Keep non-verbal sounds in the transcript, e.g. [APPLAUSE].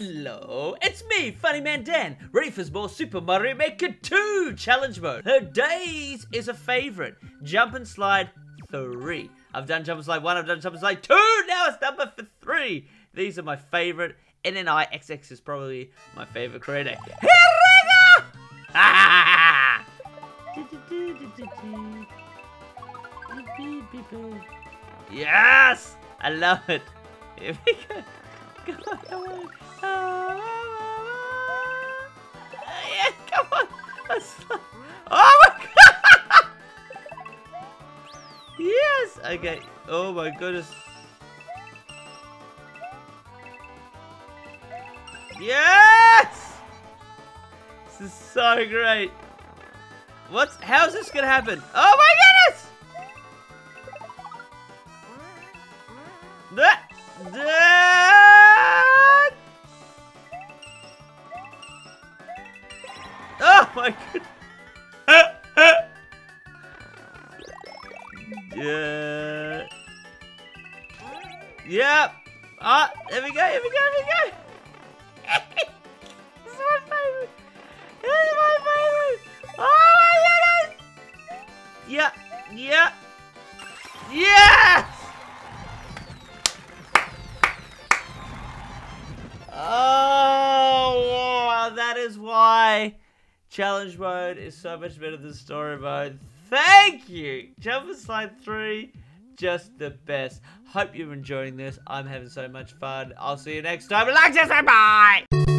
Hello, it's me, Funny Man Dan, ready for more Super Mario Maker 2 challenge mode. Her days is a favorite, Jump and Slide 3. I've done Jump and Slide 1, I've done Jump and Slide 2, now it's number for 3. These are my favorite. NNI XX is probably my favorite creator. Here we go! Yes! I love it. Here we go. Come on. Yeah, come on. Oh my god! yes! Okay. Oh my goodness. Yes! This is so great. What's how's this gonna happen? Oh my goodness! That, that. [LAUGHS] My goodness. yeah. Yep. Ah, there we go, here we go, here we go. [LAUGHS] this is my favorite. This is my favorite. Oh my goodness. Yeah, yeah. Yes! Challenge mode is so much better than story mode. Thank you! Jump and Slide 3, just the best. Hope you're enjoying this. I'm having so much fun. I'll see you next time. Like, say bye!